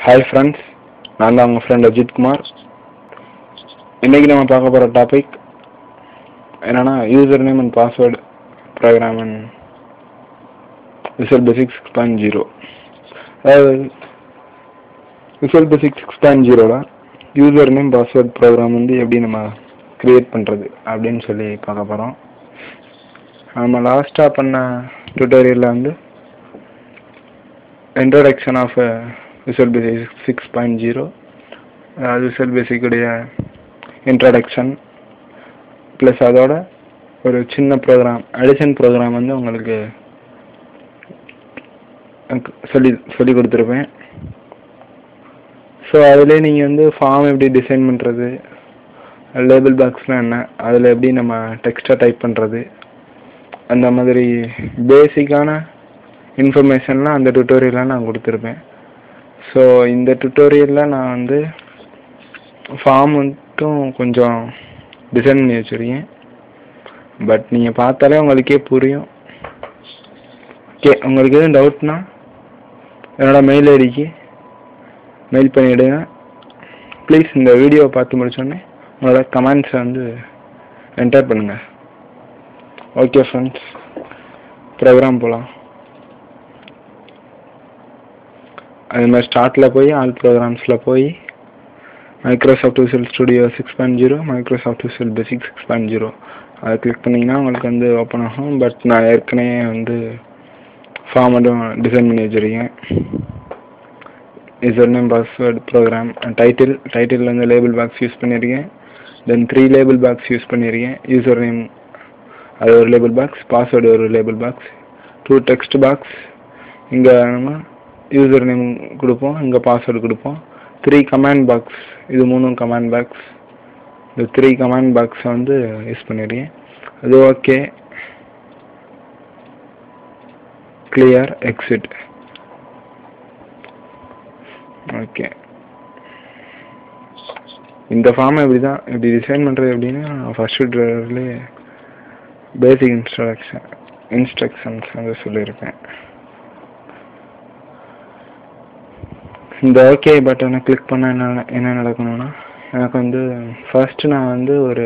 Hi friends நான் தான் உங்கள் ஃப்ரெண்ட் அஜித் குமார். இன்றைக்கி நம்ம பார்க்க போகிற டாபிக் என்னென்னா user name and password program and Visual Basic six point zero அதாவது விசல் பேசிக் சிக்ஸ் பாயிண்ட் ஜீரோவில் யூசர் நேம் பாஸ்வேர்டு ப்ரோக்ராம் வந்து எப்படி நம்ம க்ரியேட் பண்ணுறது அப்படின்னு சொல்லி பார்க்க போகிறோம் நம்ம லாஸ்ட்டாக பண்ண டுட்டோரியலில் வந்து introduction of uh, Visual Basic 6.0 அதாவது Visual Basic உடைய இன்ட்ரடக்ஷன் ப்ளஸ் அதோட ஒரு சின்ன ப்ரோக்ராம் அடிஷன் ப்ரோக்ராம் வந்து உங்களுக்கு சொல்லி சொல்லி கொடுத்துருப்பேன். ஸோ அதிலே நீங்கள் வந்து ஃபார்ம் எப்படி டிசைன் பண்ணுறது லேபிள் பாக்ஸ்லாம் என்ன அதில் எப்படி நம்ம டெக்ஸ்ட்டாக டைப் பண்ணுறது அந்த மாதிரி பேசிக்கான இன்ஃபர்மேஷன்லாம் அந்த டுட்டோரியலில் நான் கொடுத்துருப்பேன். ஸோ இந்த டுட்டோரியலில் நான் வந்து ஃபார்ம் மட்டும் கொஞ்சம் டிசைன் பண்ணி வச்சுருக்கேன். பட் நீங்கள் பார்த்தாலே உங்களுக்கே புரியும். ஓகே உங்களுக்கு எதுவும் டவுட்னா என்னோடய மெயில் ஐடிக்கு மெயில் பண்ணிவிடுங்க ப்ளீஸ் இந்த வீடியோவை பார்த்து முடிச்சோடனே உங்களோட கமெண்ட்ஸை வந்து என்டர் பண்ணுங்கள் ஓகே ஃப்ரெண்ட்ஸ் ப்ரோக்ராம் போகலாம் அது மாதிரி ஸ்டார்ட்டில் போய் ஆல் ப்ரோக்ராம்ஸில் போய் Microsoft Visual Studio six point zero Microsoft Visual Basic six point zero அதை கிளிக் பண்ணிங்கன்னா உங்களுக்கு வந்து ஓப்பன் ஆகும். பட் நான் ஏற்கனவே வந்து ஃபார்ம் மட்டும் டிசைன் பண்ணி வச்சுருக்கேன் user name password program title title வந்து லேபிள் பாக்ஸ் யூஸ் பண்ணியிருக்கேன். Then three label box use பண்ணியிருக்கேன். யூசர் நேம் அது ஒரு லேபிள் பாக்ஸ் பாஸ்வேர்டு ஒரு label box two text box இங்கே நம்ம யூசர் நேம் கொடுப்போம் இங்கே பாஸ்வேர்டு கொடுப்போம். த்ரீ கமாண்ட் பாக்ஸ் இது மூணும் கமாண்ட் பாக்ஸ் இந்த த்ரீ கமாண்ட் பாக்ஸை வந்து யூஸ் பண்ணிடுறேன் அது ஓகே கிளியர் எக்ஸிட் ஓகே இந்த ஃபார்மை இப்படி தான் இப்படி டிசைன் பண்ணுறது எப்படின்னா ஃபஸ்ட்டு ட்ரைவர்லேயே பேசிக் இன்ஸ்ட்ரக்ஷன் இன்ஸ்ட்ரக்ஷன்ஸ் வந்து சொல்லியிருக்கேன். இந்த ஓகே பட்டனை கிளிக் பண்ணால் என்ன என்ன நடக்கணும்னா எனக்கு வந்து ஃபர்ஸ்ட் நான் வந்து ஒரு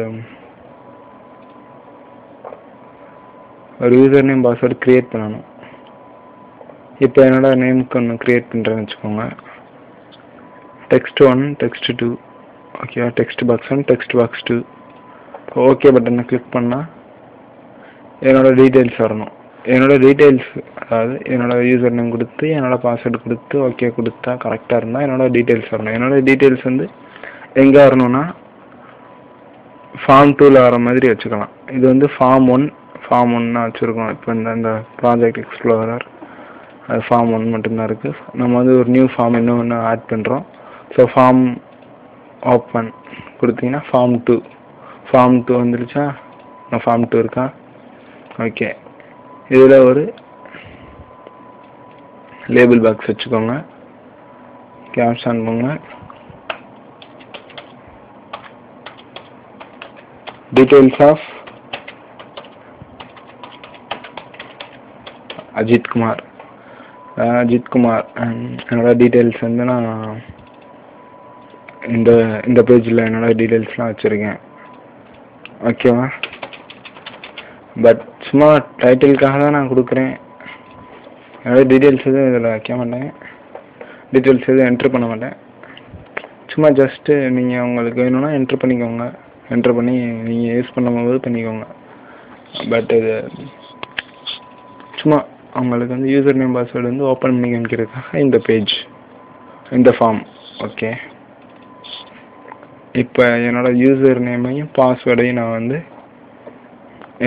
ஒரு யூசர் நேம் பாஸ்வேர்டு க்ரியேட் பண்ணணும். இப்போ என்னோட நேமுக்கு ஒன்று க்ரியேட் பண்ணுறேன்னு வச்சுக்கோங்க. டெக்ஸ்ட் ஒன் டெக்ஸ்ட் டூ ஓகேவா text box one text box two okay பட்டனை கிளிக் பண்ணால் என்னோடய டீட்டெயில்ஸ் வரணும். என்னோட டீட்டெயில்ஸ் அதாவது என்னோடய யூசர் நேம் கொடுத்து என்னோடய பாஸ்வேர்டு கொடுத்து ஓகே கொடுத்தா கரெக்டாக இருந்தால் என்னோடய டீட்டெயில்ஸ் வரணும். என்னோட டீட்டெயில்ஸ் வந்து எங்கே வரணும்னா ஃபார்ம் டூவில் வர மாதிரி வச்சுக்கலாம். இது வந்து ஃபார்ம் ஒன் ஃபார்ம் ஒன்னா வச்சுருக்கோம். இப்போ இந்த இந்த ப்ராஜெக்ட் எக்ஸ்ப்ளோரர் அது ஃபார்ம் ஒன் மட்டும்தான் இருக்குது நம்ம வந்து ஒரு நியூ ஃபார்ம் இன்னும் ஒன்று ஆட் பண்ணுறோம் ஸோ ஃபார்ம் ஓப்பன் கொடுத்தீங்கன்னா ஃபார்ம் டூ ஃபார்ம் டூ வந்துருச்சா? ஃபார்ம் டூ இருக்கா? ஓகே இதில் ஒரு லேபிள் பாக்ஸ் வச்சுக்கோங்க. கேப்ஸ் ஆன் பண்ணுங்க டீட்டெயில்ஸ் ஆஃப் அஜித் குமார். அஜித் குமார். என்னோட டீட்டெயில்ஸ் வந்து நான் இந்த இந்த பேஜில் என்னோட டீட்டெயில்ஸ்லாம் வச்சுருக்கேன். ஓகேவா பட் சும்மா டைட்டிலுக்காக தான் நான் கொடுக்குறேன். எதாவது டீட்டெயில்ஸ் எதுவும் இதில் வைக்க மாட்டேன். டீட்டெயில்ஸ் எதுவும் என்ட்ரு பண்ண மாட்டேன். சும்மா ஜஸ்ட்டு நீங்கள் உங்களுக்கு வேணும்னா என்ட்ரு பண்ணிக்கோங்க. என்ட்ரு பண்ணி நீங்கள் யூஸ் பண்ணும்போது பண்ணிக்கோங்க. பட் இது சும்மா உங்களுக்கு வந்து யூசர் நேம் பாஸ்வேர்டு வந்து ஓப்பன் பண்ணி காமிக்கிறதுக்காக இந்த பேஜ் இந்த ஃபார்ம் ஓகே இப்போ என்னோடய யூசர் நேமையும் பாஸ்வேர்டையும் நான் வந்து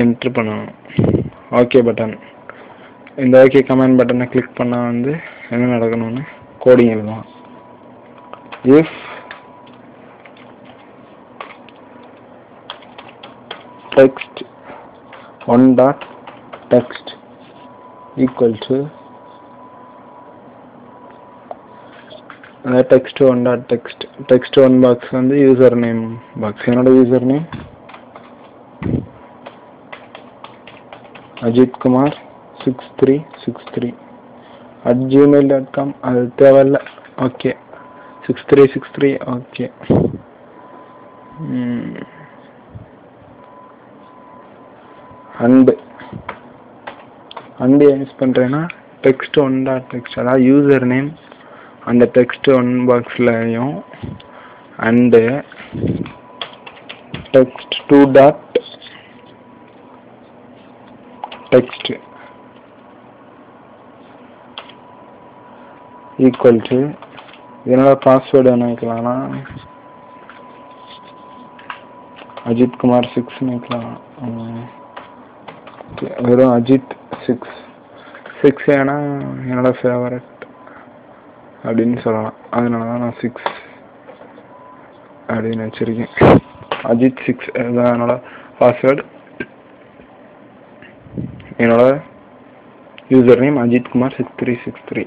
என்ட்ரு பண்ணணும். ஓகே பட்டன் இந்த ஓகே கமெண்ட் பட்டனை கிளிக் பண்ணால் வந்து என்ன நடக்கணும்னு கோடிங் எழுதலாம். If text one dot text equal to text one dot text text one box வந்து யூசர் நேம் பாக்ஸ் என்னோட user name Ajith Kumar six three six three at Gmail dot com அது தேவையில்ல. Okay six three six three okay and and use பண்ணுறேன்னா text one dot text அதாவது user name அந்த text one பாக்ஸ்லையும் and text two dot text equal to என்னோட password என்ன வைக்கலாம்னா அஜித் குமார் சிக்ஸ்னு வைக்கலாம். வெறும் அஜித் சிக்ஸ் சிக்ஸ் ஏன்னா என்னோட ஃபேவரட் அப்படின்னு சொல்லலாம். அதனால தான் நான் சிக்ஸ் அப்படின்னு வச்சிருக்கேன். அஜித் சிக்ஸ் இதுதான் என்னோட பாஸ்வேர்டு என்னோட user name Ajith Kumar six three six three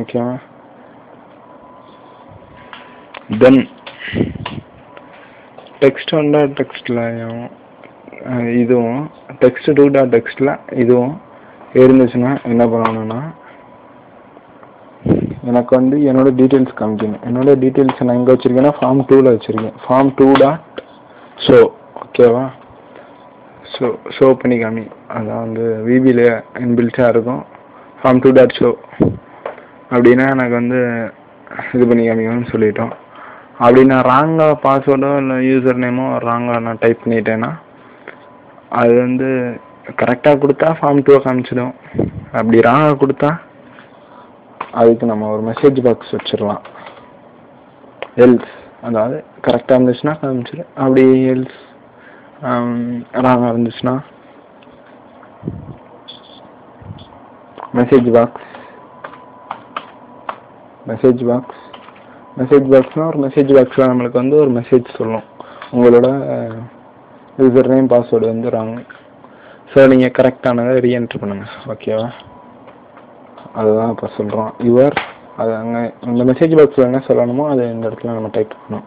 ஓகேவா தென் டெக்ஸ்ட் ஒன் டாட் டெக்ஸ்ட்லையும் இதுவும் டெக்ஸ்ட் டூ டாட் டெக்ஸ்டில் இதுவும் இருந்துச்சுன்னா என்ன பண்ணணும்னா எனக்கு வந்து என்னோட டீட்டெயில்ஸ் காமிக்கணும். என்னோட டீட்டெயில்ஸ் நான் எங்கே வச்சுருக்கேன்னா ஃபார்ம் டூவில் வச்சுருக்கேன். ஃபார்ம் டூ டாட் ஷோ ஓகேவா ஷோ ஷோ பண்ணி காமி. அதான் வந்து விபியில் இன்பில்ட்டாக இருக்கும். ஃபார்ம் டூ டாட் ஷோ அப்படின்னா எனக்கு வந்து இது பண்ணி காமிக்கணும்னு சொல்லிட்டோம். அப்படி நான் ராங்காக பாஸ்வேர்டோ இல்லை யூசர் நேமோ ராங்காக நான் டைப் பண்ணிட்டேன்னா அது வந்து கரெக்டாக கொடுத்தா ஃபார்ம் டூ காமிச்சிடும். அப்படி ராங்காக கொடுத்தா அதுக்கு நம்ம ஒரு மெசேஜ் பாக்ஸ் வச்சிடலாம். எல்ஸ் அதாவது கரெக்டாக இருந்துச்சுன்னா காமிச்சிடும் அப்படி எல்ஸ் ராங்காக இருந்துச்சுன்னா? Message box message box message பாக்ஸ்னால் ஒரு மெசேஜ் பாக்ஸில் நம்மளுக்கு வந்து ஒரு மெசேஜ் சொல்லும். உங்களோட யூசர் நேம் பாஸ்வேர்டு வந்து ராங் ஸோ நீங்கள் கரெக்டானதை ரீஎன்ட்ரு பண்ணுங்கள் ஓகேவா அதுதான் இப்போ சொல்கிறோம் யுவர் அது அங்கே இந்த மெசேஜ் பாக்ஸில் என்ன சொல்லணுமோ அதை இந்த இடத்துல நம்ம டைப் பண்ணணும்.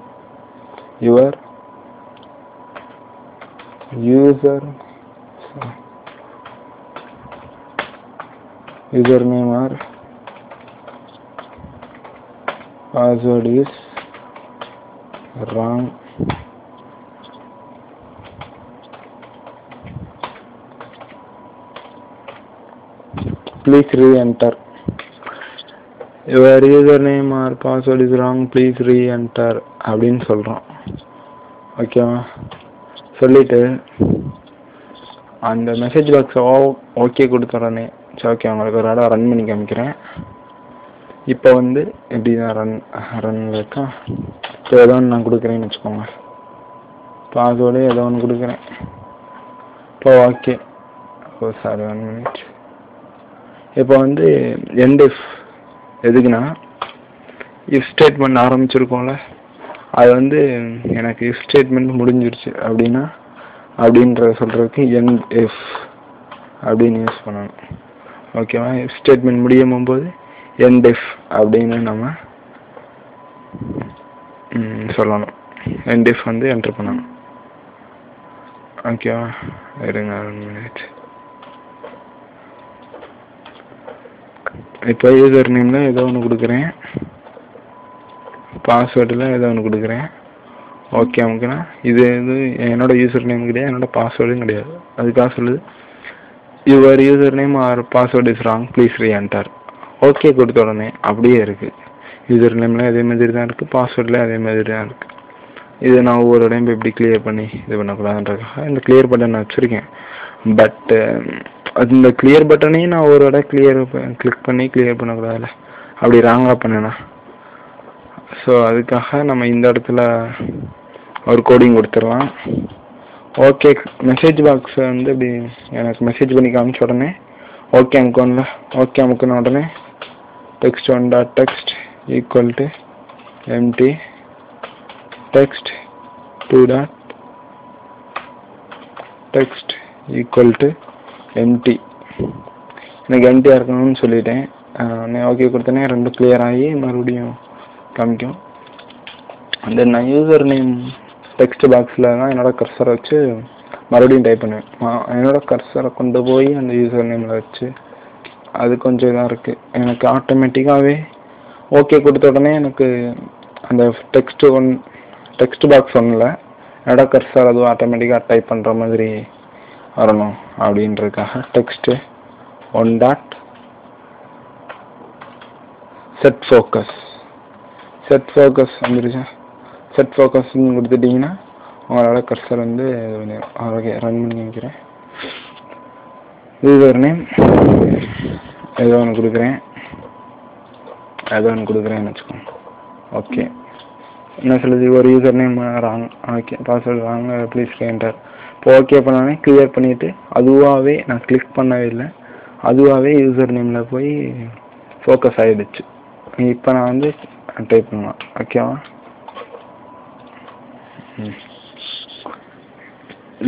Your user user name or password is wrong please re-enter your username or password is wrong please re-enter அப்படின்னு சொல்கிறோம் ஓகேவா சொல்லிட்டு அந்த மெசேஜ் பாக்ஸை ஓகே கொடுத்துட்றேனே சரி ஓகே உங்களுக்கு ஒரு இடம் ரன் பண்ணி காமிக்கிறேன். இப்போ வந்து எப்படி தான் ரன் ரன் இருக்கா? இப்போ ஏதோ ஒன்று நான் கொடுக்குறேன்னு வச்சுக்கோங்க. பாஸ்வேர்டு ஏதோ ஒன்று கொடுக்குறேன். இப்போ okay oh sorry one minute இப்போ வந்து எண்ட் இஃப் எதுக்குன்னா இஃப் ஸ்டேட்மெண்ட் ஆரம்பிச்சிருக்கோம்ல அது வந்து எனக்கு இஃப் ஸ்டேட்மெண்ட் முடிஞ்சிருச்சு அப்படின்னா அப்படின்ற சொல்கிறதுக்கு என் எஃப் அப்படின்னு யூஸ் பண்ணணும். ஓகேவா இஃப் ஸ்டேட்மெண்ட் முடியும் போது என்டெஃப் அப்படின்னு நம்ம சொல்லணும். என் டெஃப் வந்து என்ட்ரு பண்ணணும். ஓகேவா இருங்க ஒன் மினிட் இப்போ யூசர் நேமில் ஏதோ ஒன்று கொடுக்குறேன். பாஸ்வேர்டெலாம் ஏதோ ஒன்று கொடுக்குறேன். ஓகே அமுக்குனா. இது இது என்னோட யூசர் நேம் கிடையாது என்னோட பாஸ்வேர்டும் கிடையாது. அதுக்காக சொல்லுது. Your user name or password is wrong please reenter okay கொடுத்த உடனே அப்படியே இருக்குது யூசர் நேம்லாம் அதே மாதிரி தான் இருக்குது பாஸ்வேர்டில் அதே மாதிரி தான் இருக்குது இதை நான் ஒவ்வொரு டைம் இப்படி கிளியர் பண்ணி இது பண்ணக்கூடாதுன்றதுக்காக இந்த கிளியர் பட்டன் நான் வச்சுருக்கேன். பட் இந்த um, கிளியர் பட்டனையும் நான் ஒரு இடம் கிளியர் கிளிக் பண்ணி கிளியர் பண்ணக்கூடாதுல்ல. அப்படி ராங்காக பண்ணேனா ஸோ அதுக்காக நம்ம இந்த இடத்துல ஒரு கோடிங் கொடுத்துடலாம். ஓகே மெசேஜ் பாக்ஸை வந்து இப்படி எனக்கு மெசேஜ் பண்ணி காமிச்ச உடனே ஓகே அமுக்கோன்ல ஓகே அமுக்கின உடனே text one dot text equal to empty text two dot text equal to empty எனக்கு எம்டியாக இருக்கணும்னு சொல்லிட்டேன். ஓகே கொடுத்தனே ரெண்டும் கிளியர் ஆகி மறுபடியும் காமிக்கும். அந்த நான் யூசர் நேம் டெக்ஸ்ட் பாக்ஸில் தான் என்னோட கர்சரை வச்சு மறுபடியும் டைப் பண்ணுவேன். என்னோடய என்னோட கர்சரை கொண்டு போய் அந்த யூசர் நேமில் வச்சு அது கொஞ்சம் இதாக இருக்குது எனக்கு ஆட்டோமேட்டிக்காகவே ஓகே கொடுத்த உடனே எனக்கு அந்த டெக்ஸ்ட் ஒன் டெக்ஸ்ட் பாக்ஸ் ஒன்றில் என்னோட கர்சர் அதுவும் ஆட்டோமேட்டிக்காக டைப் பண்ணுற மாதிரி வரணும் அப்படின்றதுக்காக text one dot set focus set focus வந்துருச்சு. செட் ஃபோக்கஸ்ன்னு கொடுத்துட்டிங்கன்னா உங்களால் கர்சர் வந்து ஓகே ரன் பண்ணி வைக்கிறேன். யூசர் நேம் ஏதோ ஒன்று கொடுக்குறேன். ஏதோ ஒன்று கொடுக்குறேன்னு வச்சுக்கோங்க. ஓகே என்ன சொல்லுது ஒரு user name wrong okay password wrong please enter இப்போ ஓகே பண்ணாலே கிளியர் பண்ணிவிட்டு அதுவாகவே நான் கிளிக் பண்ணவே இல்லை. அதுவாகவே யூசர் நேமில் போய் ஃபோக்கஸ் ஆகிடுச்சு இப்போ நான் வந்து டைப் பண்ணலாம் ஓகேவா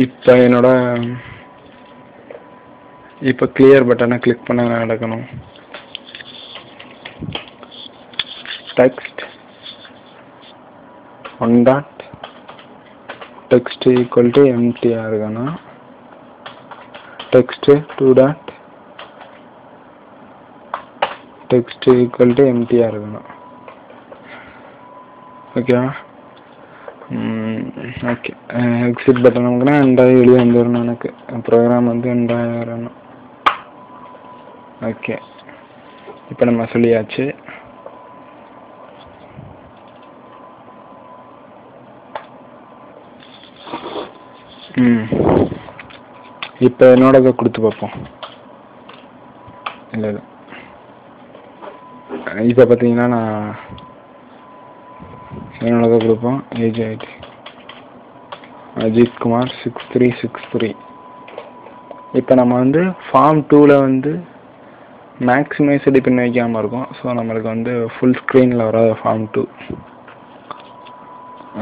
இப்போ என்னோட இப்போ கிளியர் பட்டனை கிளிக் பண்ண நடக்கணும் text one dot text equal to எம்டியாக இருக்கணும். Text two dot text equal to எம்டியாக இருக்கணும். ஓகேவா ஓகே எக்ஸிட் பட்டன் நமக்குனா ரெண்டாவது வெளியே வந்துடணும் எனக்கு ப்ரோக்ராம் வந்து ரெண்டாவது வரணும் ஓகே இப்போ நம்ம சொல்லியாச்சு ம் இப்போ என்னோடதை கொடுத்து பார்ப்போம் இல்லை இல்லை இப்போ பார்த்தீங்கன்னா நான் என்னோடதை கொடுப்போம். Age ID Ajith Kumar six three six three இப்போ நம்ம வந்து ஃபார்ம் டூவில் வந்து மேக்ஸிமைஸ்டு பின் வைக்காமல் இருக்கும். ஸோ நம்மளுக்கு வந்து ஃபுல் ஸ்க்ரீனில் வராது form two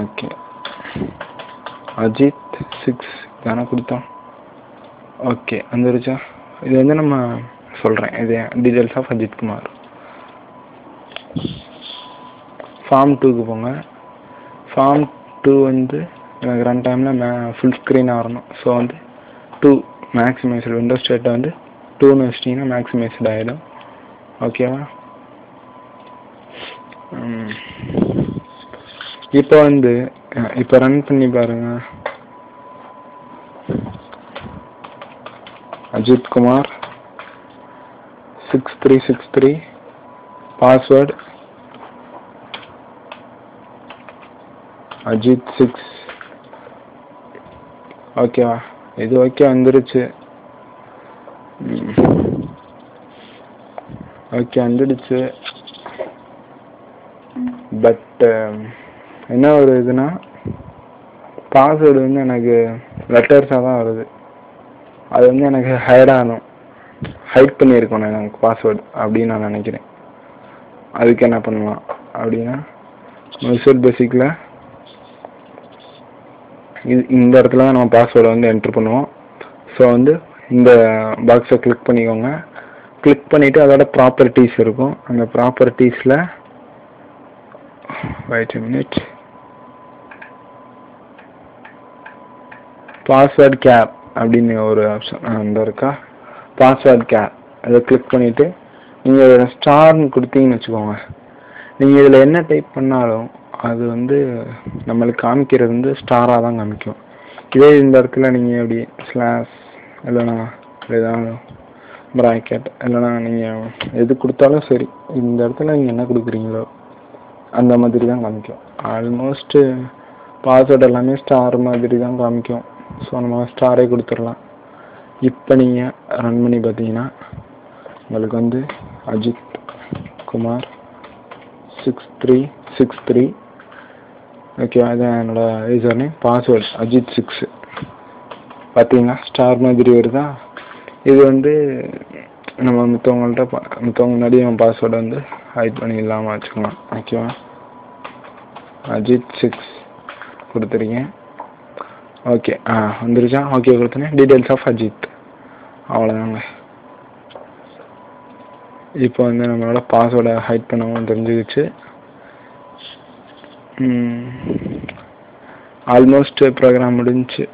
okay Ajith six தானே கொடுத்தோம். ஓகே வந்துருச்சா? இது வந்து நம்ம சொல்கிறேன் இது details of Ajith Kumar. Form டூக்கு போங்க. ஃபார்ம் டூ வந்து எனக்கு ரன் டைமில் மே ஃபுல் ஸ்க்ரீன் ஆகணும் ஸோ வந்து டூ மேக்ஸிமைஸ்டு விண்டோ ஸ்டேட்டை வந்து டூன்னு வச்சிட்டிங்கன்னா மேக்ஸிமைஸ்டு ஆகிடும் ஓகேவா இப்போ வந்து இப்போ ரன் பண்ணி பாருங்கள் Ajith Kumar six three six three password Ajith six ஓகேவா இது ஓகே வந்துருச்சு. ஓகே வந்துடுச்சு. பட் um, என்ன ஒரு இதுனா பாஸ்வேர்டு வந்து எனக்கு லெட்டர்ஸாக தான் வருது. அது வந்து எனக்கு ஹைட் ஆகணும். ஹைட் பண்ணியிருக்கணும் எனக்கு பாஸ்வேர்டு அப்படின்னு நான் நினைக்கிறேன். அதுக்கு என்ன பண்ணலாம் அப்படின்னா விசுவல் பேசிக்கில் இது இந்த இடத்துல தான் நம்ம பாஸ்வேர்டை வந்து என்ட்ரு பண்ணுவோம். ஸோ வந்து இந்த பாக்ஸை கிளிக் பண்ணிக்கோங்க. கிளிக் பண்ணிவிட்டு அதோட ப்ராப்பர்ட்டிஸ் இருக்கும். அந்த ப்ராப்பர்ட்டிஸில் வெயிட் மினிட் பாஸ்வேர்ட் கேப் அப்படின்னு ஒரு ஆப்ஷன் அந்த இருக்கா? பாஸ்வேர்ட் கேப் அதை கிளிக் பண்ணிவிட்டு நீங்கள் ஸ்டார்னு கொடுத்தீங்கன்னு வச்சுக்கோங்க. நீங்கள் இதில் என்ன டைப் பண்ணாலும் அது வந்து நம்மளுக்கு காமிக்கிறது வந்து ஸ்டாராக தான் காமிக்கும். இதே இந்த இடத்துல நீங்கள் எப்படி ஸ்லாஷ் இல்லைனா ஏதாவது ப்ராக்கெட் இல்லைனா நீங்கள் எது கொடுத்தாலும் சரி இந்த இடத்துல நீங்கள் என்ன கொடுக்குறீங்களோ அந்த மாதிரி தான் காமிக்கும். ஆல்மோஸ்ட்டு பாஸ்வேர்டு எல்லாமே ஸ்டார் மாதிரி தான் காமிக்கும். ஸோ நம்ம ஸ்டாரே கொடுத்துடலாம். இப்போ நீங்கள் ரன் பண்ணி பார்த்தீங்கன்னா உங்களுக்கு வந்து Ajith Kumar six three six three okay அதான் என்னோட user name password Ajith six பார்த்தீங்களா ஸ்டார் மாதிரி வருதா? இது வந்து நம்ம மித்தவங்கள்ட்ட மித்தவங்க முன்னாடி நம்ம பாஸ்வேர்டை வந்து ஹைட் பண்ணி இல்லாமல் வச்சுக்கலாம் ஓகேவா அஜித் சிக்ஸ் கொடுத்துருக்கேன். ஓகே ஆ வந்துருச்சா? ஓகே கொடுத்தனே டீட்டெயில்ஸ் ஆஃப் அஜித் அவ்வளோதாங்க இப்போ வந்து நம்மளோட பாஸ்வேர்டை ஹைட் பண்ணவும் தெரிஞ்சுக்கிச்சு. ஆல்மோஸ்ட் ப்ரோக்ராம் முடிஞ்சுச்சு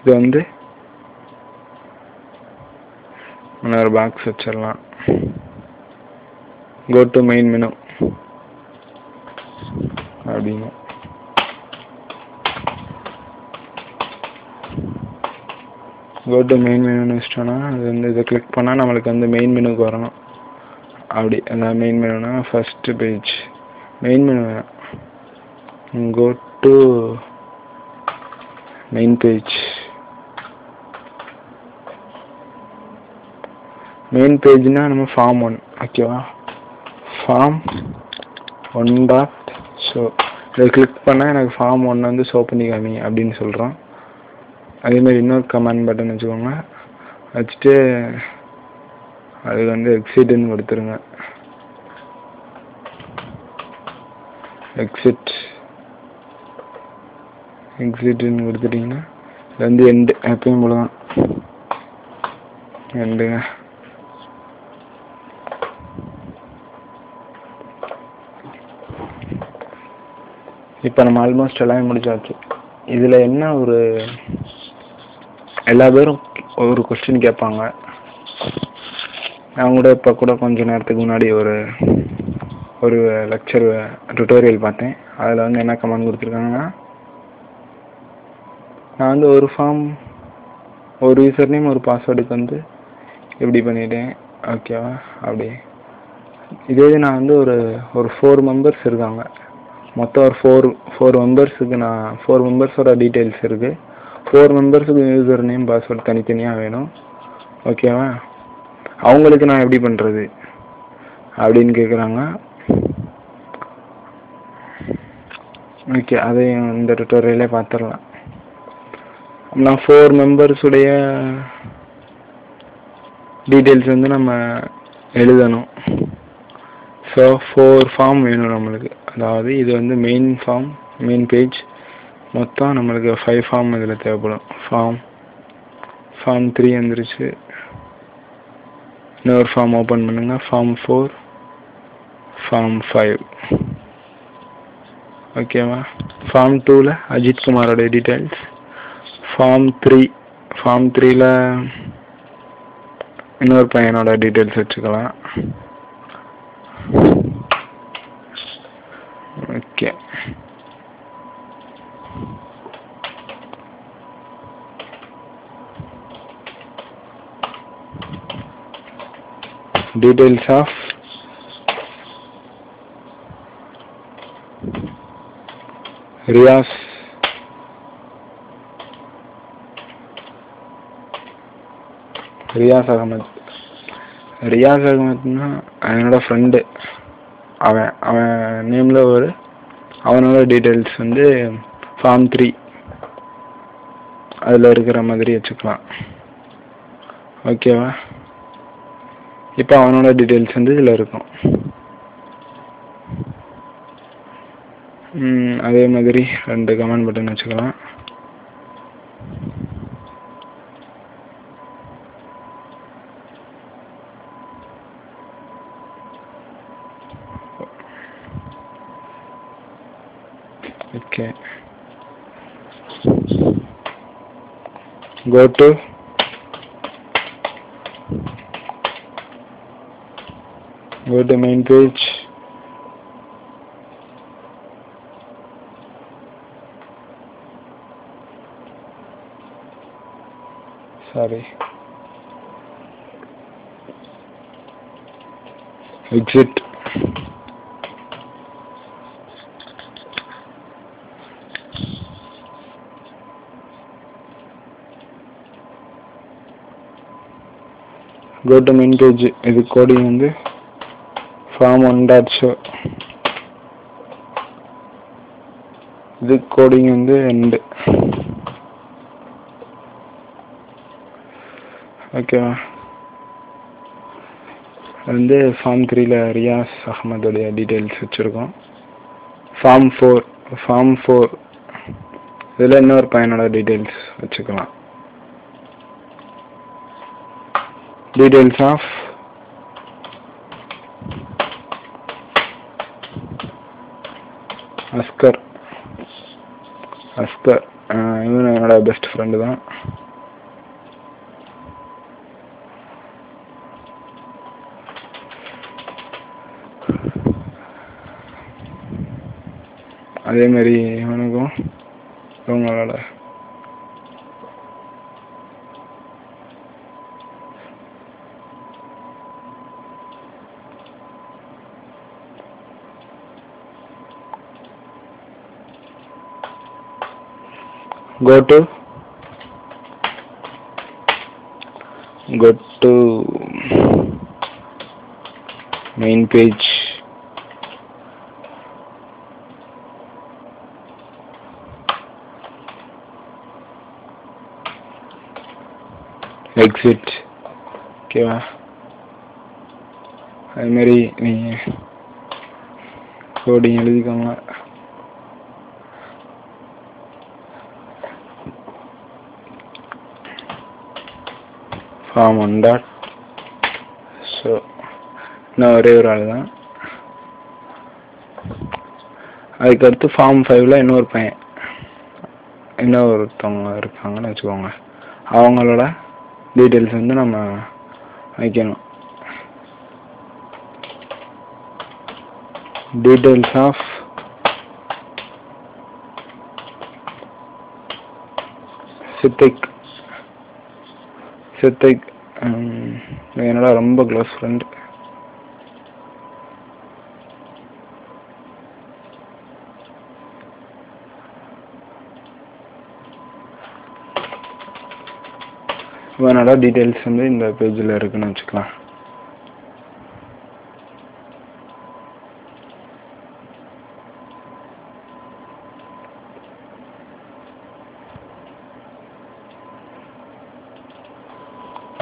இது வந்து இன்னொரு பாக்ஸ் வச்சிடலாம். கோ டு மெயின் மெனு அப்படின்னு கோ டு மெயின் மெனுன்னு வச்சிட்டோன்னா அது வந்து இதை கிளிக் பண்ணால் நம்மளுக்கு வந்து மெயின் மெனுக்கு வரணும். அப்படி அதான் மெயின் மெனுனா ஃபஸ்ட்டு பேஜ் மெயின் மெனு வேணாம் go to main page main பேஜ்னா நம்ம ஃபார்ம் ஒன் ஓகேவா ஃபார்ம் ஒன் டாட் ஷோ இதை கிளிக் பண்ணால் எனக்கு ஃபார்ம் ஒன் வந்து ஷோ பண்ணி காமி அப்படின்னு சொல்கிறோம் அதேமாதிரி இன்னொரு கமெண்ட் பட்டன் வச்சுக்கோங்க. வச்சுட்டு அதுக்கு வந்து எக்ஸிட்னு கொடுத்துருங்க. எக்ஸிட் எக்ஸிட்னு கொடுத்துட்டிங்கன்னா இது வந்து எண்டு எப்பயும் போல தான் எண்டுங்க இப்போ நம்ம ஆல்மோஸ்ட் எல்லாமே முடிச்சாச்சு. இதில் என்ன ஒரு எல்லா பேரும் ஒரு கொஸ்டின் கேட்பாங்க. நான் கூட இப்போ கூட கொஞ்ச நேரத்துக்கு முன்னாடி ஒரு ஒரு லெக்சர் டுட்டோரியல் பார்த்தேன். அதில் வந்து என்ன கமெண்ட் கொடுத்துருக்காங்கன்னா நான் வந்து ஒரு ஃபார்ம் ஒரு யூசர் நேம் ஒரு பாஸ்வேர்டுக்கு வந்து இப்படி பண்ணிட்டேன் ஓகேவா அப்படி. இதே இது நான் வந்து ஒரு ஒரு ஃபோர் மெம்பர்ஸ் இருக்காங்க. மொத்தம் ஒரு ஃபோர் ஃபோர் மெம்பர்ஸுக்கு நான் ஃபோர் மெம்பர்ஸோட டீட்டெயில்ஸ் இருக்குது ஃபோர் மெம்பர்ஸுக்கு யூசர் நேம் பாஸ்வேர்டு தனித்தனியாக வேணும். ஓகேவா அவங்களுக்கு நான் எப்படி பண்ணுறது அப்படின்னு கேட்குறாங்க ஓகே அதையும் இந்த டுட்டோரியலே பார்த்துடலாம் நான் ஃபோர் மெம்பர்ஸுடைய டீட்டெயில்ஸ் வந்து நம்ம எழுதணும். ஸோ ஃபோர் ஃபார்ம் வேணும் நம்மளுக்கு. அதாவது இது வந்து மெயின் ஃபார்ம் மெயின் பேஜ் மொத்தம் நம்மளுக்கு ஃபைவ் ஃபார்ம் இதில் தேவைப்படும். ஃபார்ம் ஃபார்ம் த்ரீ வந்துருச்சு. இன்னொரு ஃபார்ம் ஓப்பன் பண்ணுங்க. ஃபார்ம் ஃபோர் ஃபார்ம் ஃபைவ் ஓகேவா ஃபார்ம் டூவில் அஜித் குமாரோட டீட்டெயில்ஸ் ஃபார்ம் த்ரீ ஃபார்ம் த்ரீல இன்னொரு பையனோட டீட்டெயில்ஸ் வச்சுக்கலாம். Okay details of? Rias Riyaz Ahmed Riyaz அகமத்னா என்னோட ஃப்ரெண்டு அவன் அவன் நேமில் ஒரு அவனோட டீட்டெயில்ஸ் வந்து ஃபார்ம் த்ரீ அதில் இருக்கிற மாதிரி வச்சுக்கலாம். ஓகேவா இப்போ அவனோட டீட்டெயில்ஸ் வந்து இதில் இருக்கும். ம், அதே மாதிரி ரெண்டு கமெண்ட் பட்டன் வச்சுக்கலாம். Okay go to go to main page sorry exit go to main page இது கோடிங் வந்து form one dot show இது கோடிங் வந்து எண்டு ஓகேவா வந்து ஃபார்ம் த்ரீல ரியாஸ் அகமதுடைய டீட்டெயில்ஸ் வச்சுருக்கோம். ஃபார்ம் ஃபோர் ஃபார்ம் ஃபோர் இதில் இன்னொரு பையனோட டீட்டெயில்ஸ் வச்சுக்கலாம். Details of Asghar. அஸ்கர் இவன் என்னோட பெஸ்ட் ஃப்ரெண்டு தான். அதே மாதிரி இவனுக்கும் இவங்களோட go to. Go to main page. Exit. ஓகேவா அது மாதிரி நீங்கள் கோடிங் எழுதிக்கோங்க. ஃபார்ம் ஒன் டாட் ஸோ இன்னும் ஒரே ஒரு ஆள் தான். அதுக்கடுத்து ஃபார்ம் ஃபைவ்ல இன்னொரு பையன். இன்னொருத்தவங்க இருக்காங்கன்னு வச்சுக்கோங்க. அவங்களோட டீட்டெயில்ஸ் வந்து நம்ம வைக்கணும். டீட்டெயில்ஸ் ஆஃப் சித்திக் சித்தை என்னோட ரொம்ப க்ளோஸ் ஃப்ரெண்ட் இவனோட டீட்டெயில்ஸ் வந்து இந்த பேஜில் இருக்குன்னு வச்சுக்கலாம்.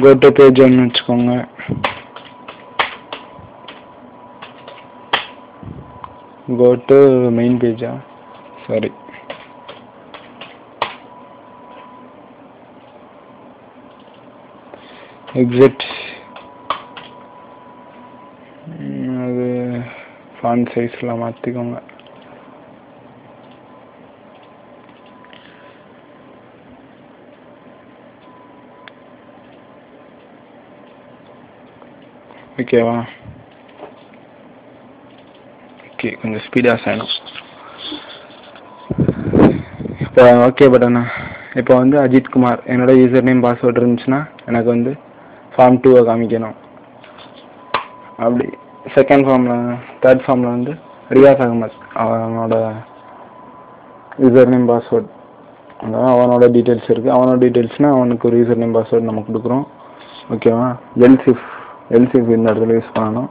கோட்டு பேஜ் ஒன்று வச்சுக்கோங்க go to main main sorry. Exit அது ஃபான் சைஸ்லாம் மாற்றிக்கோங்க ஓகேவா ஓகே கொஞ்சம் ஸ்பீடாக செய்யணும் இப்போ ஓகே பட்டண்ணா இப்போ வந்து அஜித் குமார் என்னோட யூசர் நேம் பாஸ்வேர்டு இருந்துச்சுன்னா எனக்கு வந்து ஃபார்ம் டூவை காமிக்கணும். அப்படி செகண்ட் ஃபார்மில் தேர்ட் ஃபார்மில் வந்து ரியாஸ் அகமத் அவனோட யூசர் நேம் பாஸ்வேர்ட் அதான் அவனோட டீட்டெயில்ஸ் இருக்குது அவனோட டீட்டெயில்ஸ்னால் அவனுக்கு ஒரு யூசர் நேம் பாஸ்வேர்டு நம்ம கொடுக்குறோம். ஓகேவா எல்சிஃப் எல்சிஃப் இந்த இடத்துல யூஸ் பண்ணணும்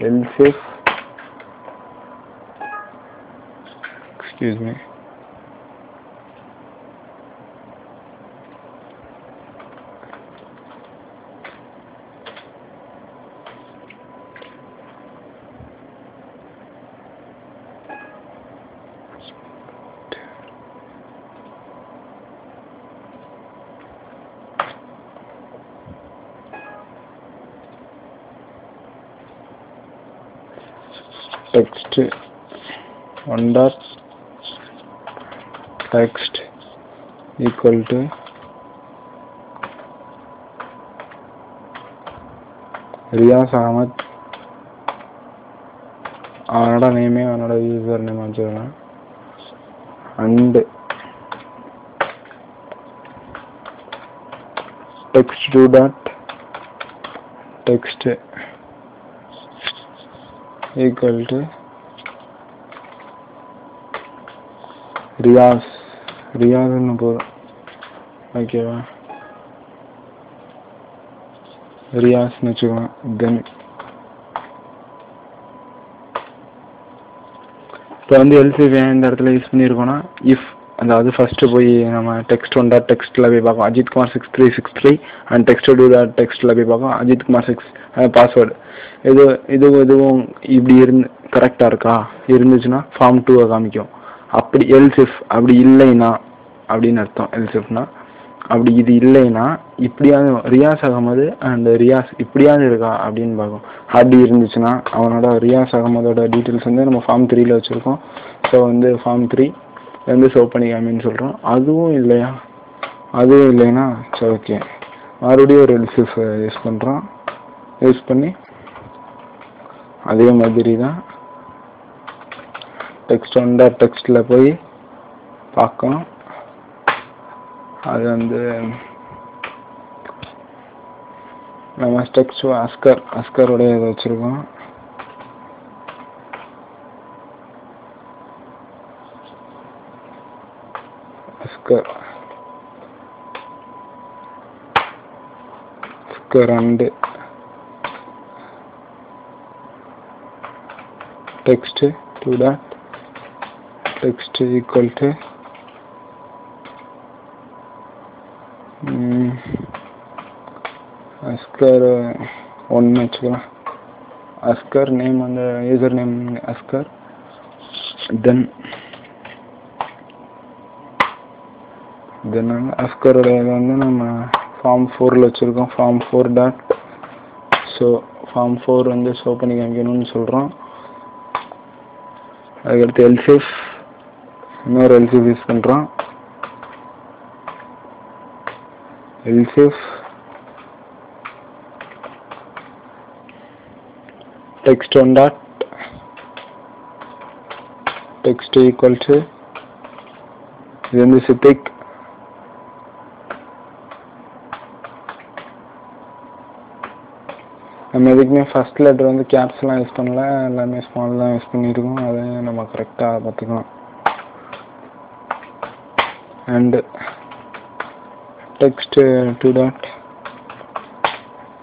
else if excuse me text one dot text equal to Riyaz Ahmed அவனோட நேமே அவனோட யூசர் நேம் வச்சுருவேன் and text two dot text equal to Riyaz ரியாஸ்னு போதும் ஓகேவா ரியாஸ்னு வச்சுக்கோங்க. தென் இப்போ வந்து எல்சிபி இந்த இடத்துல யூஸ் பண்ணியிருக்கோம்னா இஃப் அதாவது ஃபஸ்ட்டு போய் நம்ம டெக்ஸ்ட் ஒன் டாட் டெக்ஸ்ட்டில் போய் பார்க்கும் Ajith Kumar six three six three and text two dot டெக்ஸ்ட்டில் போய் பார்க்கும் அஜித் குமார் சிக்ஸ் பாஸ்வேர்டு இது இதுவும் இதுவும் இப்படி இருந்து கரெக்டாக இருக்கா? இருந்துச்சுன்னா ஃபார்ம் டூவை காமிக்கும். அப்படி எல்சிஃப் அப்படி இல்லைன்னா அப்படின்னு அர்த்தம். எல்சிஃப்னா அப்படி இது இல்லைன்னா இப்படியாவது ரியாஸ் அகமது அண்ட் ரியாஸ் இப்படியாவது இருக்கா அப்படின்னு பார்க்கும் அப்படி இருந்துச்சுன்னா அவனோட ரியாஸ் அகமதோட டீட்டெயில்ஸ் வந்து நம்ம ஃபார்ம் த்ரீல வச்சுருக்கோம். ஸோ வந்து ஃபார்ம் த்ரீ வந்து சோப் பண்ணிக்காமின்னு சொல்கிறோம் அதுவும் இல்லையா? அதுவும் இல்லைன்னா சரி ஓகே மறுபடியும் ஒரு எல்சிஃப் யூஸ் பண்ணுறோம் யூஸ் பண்ணி அதே மாதிரி தான் டெக்ஸ்ட் வந்தால் டெக்ஸ்ட்டில் போய் பார்க்கணும். அது வந்து நம்ம டெக்ஸ்ட் அஸ்கர் அஸ்கருடைய இதை வச்சுருக்கோம். Askar Askar and text to that text equal to mm, Askar ஒன்று வச்சுக்கலாம் அஸ்கர் நேம் அந்த user name Askar then then அஸ்கரோட இதை வந்து நம்ம ஃபார்ம் ஃபோரில் வச்சுருக்கோம். Form four dot so form four வந்து ஷோ பண்ணி காமிக்கணும்னு சொல்கிறோம் அதுக்கடுத்து எல்சிஎஃப் இன்னொரு எல்சிஎஃப் யூஸ் பண்ணுறோம் LCF text on dot text equal to இது வந்து சித்திக் நம்ம எதுக்குமே ஃபர்ஸ்ட் லெட்டர் வந்து கேப்ஸ்லாம் யூஸ் பண்ணல. எல்லாமே ஸ்மால் தான் யூஸ் பண்ணியிருக்கோம் அதை நம்ம கரெக்டாக பார்த்துக்கலாம். And text two dot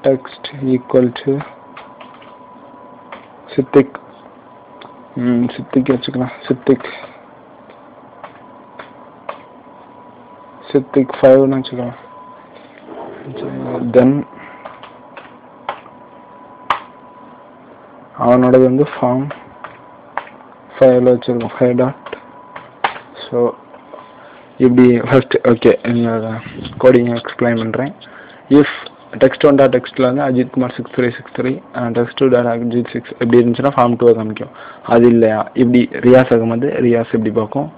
text equal to Siddiq Siddiq வச்சுக்கலாம். சித்திக் சித்திக் ஃபைவ்னு வச்சுக்கலாம். தென் அவனோடது வந்து ஃபார்ம் ஃபைவ்ல வச்சுருக்கோம் ஃபைவ் டாட் ஸோ இப்படி ஃபஸ்ட்டு ஓகே கோடிங் எக்ஸ்பிளைன் பண்ணுறேன் இஃப் டெக்ஸ்ட் ஒன் டாட் டெக்ஸ்ட்டில் வந்து Ajith Kumar six three six three text two dot Ajith six இப்படி இருந்துச்சுன்னா ஃபார்ம் டூவை காமிக்கும். அது இல்லையா? இப்படி ரியாஸ் ஆகும்போது ரியாஸ் இப்படி பார்க்கும்.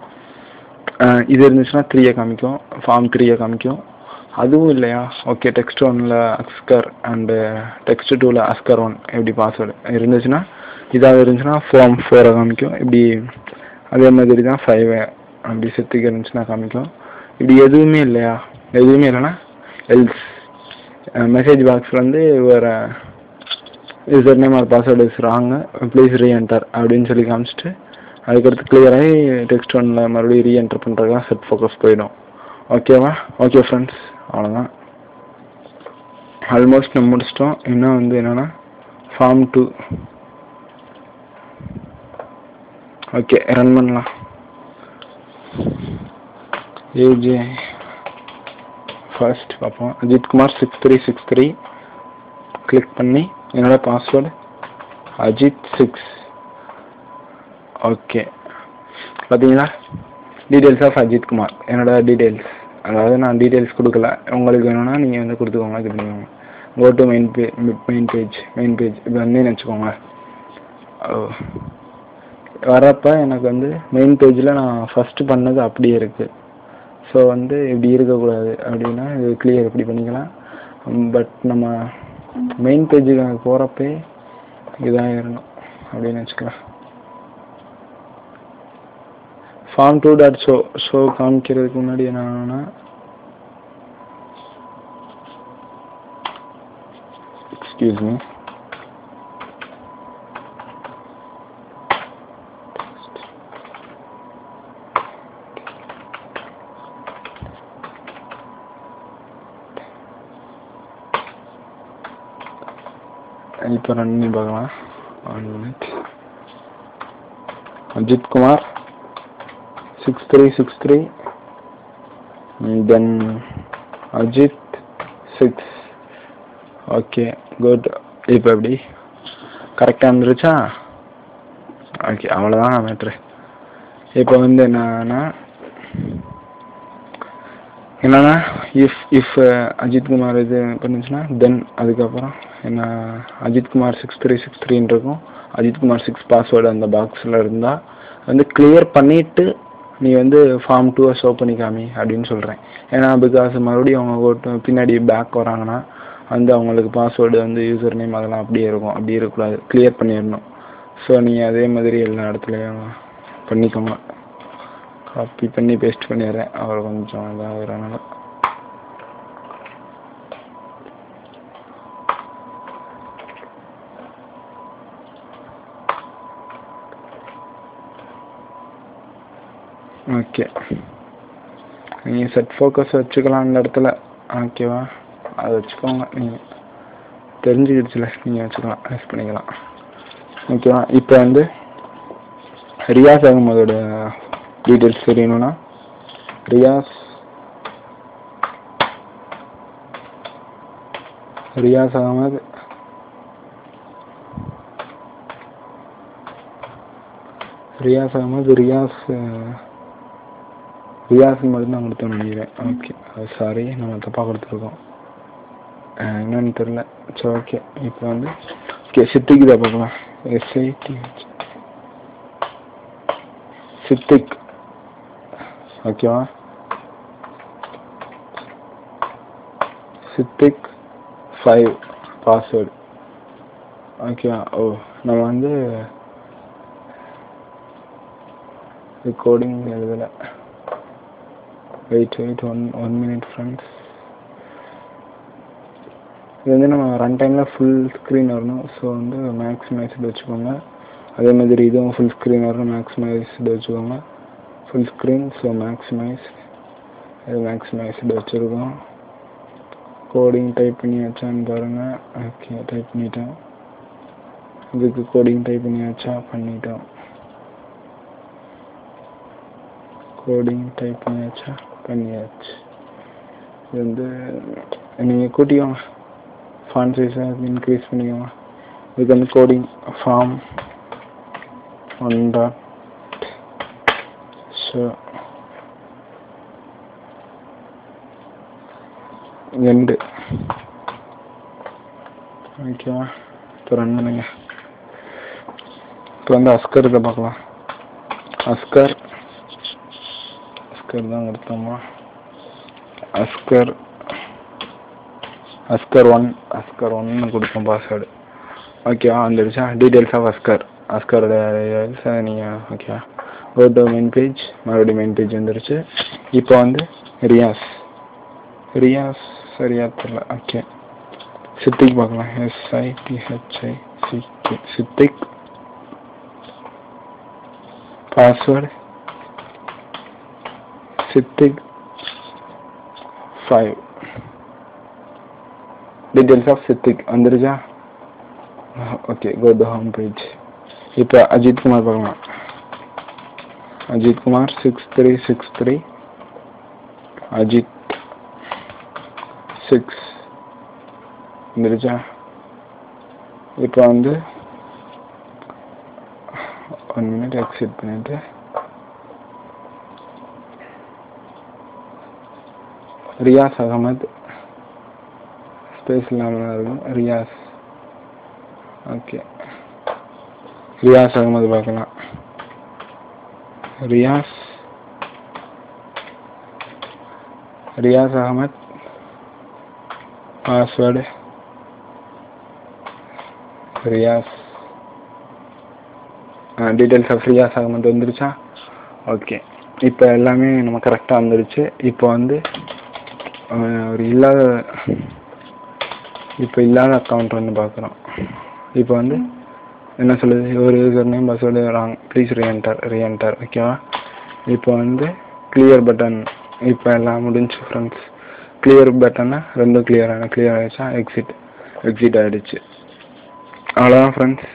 இது இருந்துச்சுன்னா த்ரீயை காமிக்கும் ஃபார்ம் த்ரீயை காமிக்கும். அதுவும் இல்லையா? ஓகே டெக்ஸ்ட் ஒன்ல அஸ்கர் அண்டு டெக்ஸ்ட் டூவில் அஸ்கர் ஒன் இப்படி பாஸ்வேர்டு இருந்துச்சுன்னா இதாக இருந்துச்சுன்னா ஃபார்ம் ஃபோரை காமிக்கும். இப்படி அதே மாதிரி தான் ஃபைவ் அப்படி செத்துக்கு இருந்துச்சுன்னா காமிக்கும். இப்படி எதுவுமே இல்லையா? எதுவுமே இல்லைன்னா எல்ஸ் மெசேஜ் பாக்ஸ்லேருந்து வந்து வேறு user name or password is wrong please reenter அப்படின்னு சொல்லி காமிச்சிட்டு அதுக்கடுத்து கிளியராகி டெக்ஸ்ட் ஒன்ல மறுபடியும் ரீஎன்டர் பண்ணுறது தான் செட் ஃபோக்கஸ் போயிடும். ஓகேவா ஓகே ஃப்ரெண்ட்ஸ் அவ்வளோதான் ஆல்மோஸ்ட் நம்ம முடிச்சிட்டோம். இன்னும் வந்து என்னென்னா ஃபார்ம் டூ ஓகே ரன் பண்ணலாம். ஏஜே ஃபர்ஸ்ட் பார்ப்போம். Ajith Kumar six three six three click பண்ணி என்னோட பாஸ்வேர்டு அஜித் சிக்ஸ் ஓகே பார்த்தீங்களா டீட்டெயில்ஸ் ஆஃப் அஜித் குமார். என்னோட டீட்டெயில்ஸ் அதாவது நான் டீட்டெயில்ஸ் கொடுக்கல. உங்களுக்கு வேணும்னா நீங்கள் வந்து கொடுத்துக்கோங்க இது பண்ணிக்கோங்க. Go to main page main page main page இப்போ வந்து வச்சுக்கோங்க வரப்போ எனக்கு வந்து மெயின் பேஜில் நான் ஃபஸ்ட்டு பண்ணது அப்படியே இருக்குது ஸோ வந்து இப்படி இருக்கக்கூடாது அப்படின்னா இது கிளியர் இப்படி பண்ணிக்கலாம். பட் நம்ம மெயின் பேஜுக்கு போகிறப்பே இதாகிடணும் அப்படின்னு வச்சுக்கலாம் form two dot show show காமிக்கிறதுக்கு முன்னாடி என்னன்னா எக்ஸ்கியூஸ் மீ இப்போ ரன் பண்ணி பார்க்கலாம். One minute Ajith Kumar. Six three six three then Ajith six okay good இப்போ எப்படி? கரெக்டாக இருந்துருச்சா ஓகே அவ்வளோதான் மேட்ரு இப்போ வந்து என்னன்னா என்னன்னா இஃப் இஃப் அஜித் குமார் இது பண்ணுச்சுன்னா தென் அதுக்கப்புறம் என்ன Ajith Kumar six three six த்ரீன்னு இருக்கும். அஜித் குமார் சிக்ஸ் பாஸ்வேர்டு அந்த பாக்ஸில் இருந்தால் வந்து கிளியர் பண்ணிவிட்டு நீ வந்து ஃபார்ம் டூவை ஷோ பண்ணிக்காமி அப்படின்னு சொல்கிறேன் ஏன்னா பிகாஸ் மறுபடியும் அவங்க ஓட்டு பின்னாடி பேக் வராங்கன்னா வந்து அவங்களுக்கு பாஸ்வேர்டு வந்து யூசர் நேம் அதெல்லாம் அப்படியே இருக்கும். அப்படியே இருக்கக்கூடாது. கிளியர் பண்ணிடணும். ஸோ நீங்கள் அதே மாதிரி எல்லா இடத்துலையும் பண்ணிக்கோங்க. காப்பி பண்ணி பேஸ்ட் பண்ணிடுறேன். அவர் கொஞ்சம் இதாகிறனால. ஓகே நீங்கள் செட் ஃபோக்கஸ் வச்சுக்கலாம் அந்த இடத்துல ஓகேவா அதை வச்சுக்கோங்க. நீங்கள் தெரிஞ்சுக்கிடுச்சுல. நீங்கள் வச்சுக்கலாம். யூஸ் பண்ணிக்கலாம். ஓகேவா இப்போ வந்து ரியாஸ் அகமதோட டீட்டெயில்ஸ் தெரியணும்னா ரியாஸ் ரியாஸ் அகமது ரியாஸ் அகமது ரியாஸ் ரியாஸுக்கு மட்டும்தான் மட்டும் தான் நினைக்கிறேன் ஓகே சாரி நம்ம தப்பாக கொடுத்துருக்கோம். என்னன்னு தெரில சரி ஓகே இப்போ வந்து ஓகே சித்திக்கு தான் பார்க்கலாம். S I D Siddiq. ஓகேவா சித்திக் ஃபைவ் பாஸ்வேர்டு ஓகேவா ஓ நம்ம வந்து ரெக்கார்டிங் எழுதலை. Wait wait one one minute friends இது வந்து நம்ம ரன் டைமில் ஃபுல் ஸ்க்ரீன் வரணும். ஸோ வந்து மேக்ஸிமைஸ்டு வச்சுக்கோங்க. அதே மாதிரி இதுவும் ஃபுல் ஸ்க்ரீன் வரணும். மேக்ஸிமைஸ்டு வச்சுக்கோங்க. ஃபுல் ஸ்க்ரீன் ஸோ மேக்ஸிமைஸ் இது மேக்ஸிமைஸ்டு வச்சுருக்கோம். கோடிங் டைப் பண்ணியாச்சான்னு பாருங்கள் ஓகே டைப் பண்ணிட்டோம். இதுக்கு கோடிங் டைப் பண்ணியாச்சா பண்ணிட்டோம். கோடிங் டைப் பண்ணியாச்சா பண்ணியாச்சு இது வந்து நீங்கள் கூட்டிக்கோங்க. ஃபான் சைஸை இன்க்ரீஸ் பண்ணிக்கோங்க. இதுக்கு வந்து coding form one dot show end ஓகேவா இப்போ ரன் பண்ணுங்க. இப்போ வந்து அஸ்கர் இதை பார்க்கலாம். அஸ்கர் அஸ்கர் தான் கொடுத்தோமா அஸ்கர் அஸ்கர் ஒன் அஸ்கர் ஒன்னு கொடுப்போம் பாஸ்வேர்டு ஓகேவா வந்துடுச்சா? Details of Asghar. அஸ்கரோட நீங்கள் ஓகேவா கோ டு மெயின் பேஜ் மறுபடியும் மெயின் பேஜ் வந்துடுச்சு இப்போ வந்து ரியாஸ் ரியாஸ் சரியா தெரியல. ஓகே சித்திக் பார்க்கலாம். S I B H I சிக்கே Siddiq. Password Siddiq five details of Siddiq வந்துருச்சா okay go to home page இப்போ அஜித் குமார் பார்க்கலாம் Ajith Kumar six three six three Ajith six வந்துருச்சா இப்போ வந்து ஒன் மினிட் எக்ஸிட் பண்ணிட்டு ரியாஸ் அகமத். ஸ்பேஸ் இல்லாமல் இருக்கும். ரியாஸ். ஓகே ரியாஸ் அகமது பார்க்கலாம். Riyaz. Riyaz Ahmed. Password Riyaz. Details of Riyaz Ahmed வந்துருச்சா? ஓகே இப்போ எல்லாமே நம்ம கரெக்டாக வந்துருச்சு. இப்போ வந்து அவர் இல்லாத இப்போ இல்லாத அக்கௌண்ட் வந்து பார்க்குறோம் இப்போ வந்து என்ன சொல்லுது ஒரு user name password wrong please reenter reenter ஓகேவா இப்போ வந்து கிளியர் பட்டன் இப்போ எல்லாம் முடிஞ்சு ஃப்ரெண்ட்ஸ் கிளியர் பட்டனை ரெண்டும் கிளியர் ஆன கிளியர் ஆகிடுச்சா எக்ஸிட் எக்ஸிட் ஆகிடுச்சு அவ்வளோதான் ஃப்ரெண்ட்ஸ்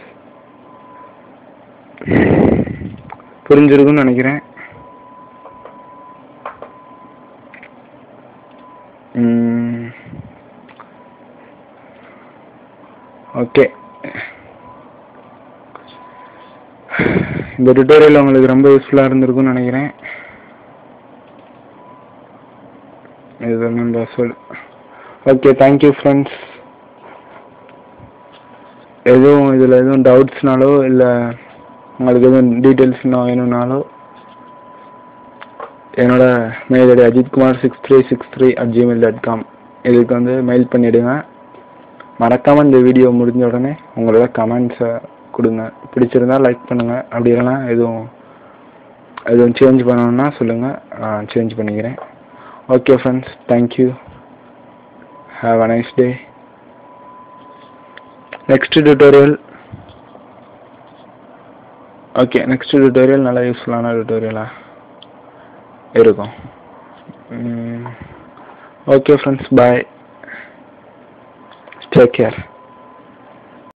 புரிஞ்சிருக்குன்னு நினைக்கிறேன். ஓகே. இந்த டுட்டோரியல் உங்களுக்கு ரொம்ப யூஸ்ஃபுல்லாக இருந்திருக்கும்னு நினைக்கிறேன். இதுதான் சொல் ஓகே தேங்க்யூ ஃப்ரெண்ட்ஸ் எதுவும் இதில் எதுவும் டவுட்ஸ்னாலோ இல்லை உங்களுக்கு எதுவும் டீட்டெயில்ஸ் இன்னும் வேணும்னாலோ என்னோட mail ID Ajithkumar six three six three at Gmail dot com இதுக்கு வந்து மெயில் பண்ணிவிடுங்க மறக்காமல் இந்த வீடியோ முடிஞ்ச உடனே உங்களோட கமெண்ட்ஸை கொடுங்க. பிடிச்சிருந்தா லைக் பண்ணுங்கள் அப்படி இல்லைனா எதுவும் எதுவும் சேஞ்ச் பண்ணணும்னா சொல்லுங்கள் நான் சேஞ்ச் பண்ணிக்கிறேன். Okay friends thank you have a nice day next tutorial okay next tutorial நல்லா யூஸ்ஃபுல்லான டியூட்டோரியலாக இருக்கும். Okay friends bye take care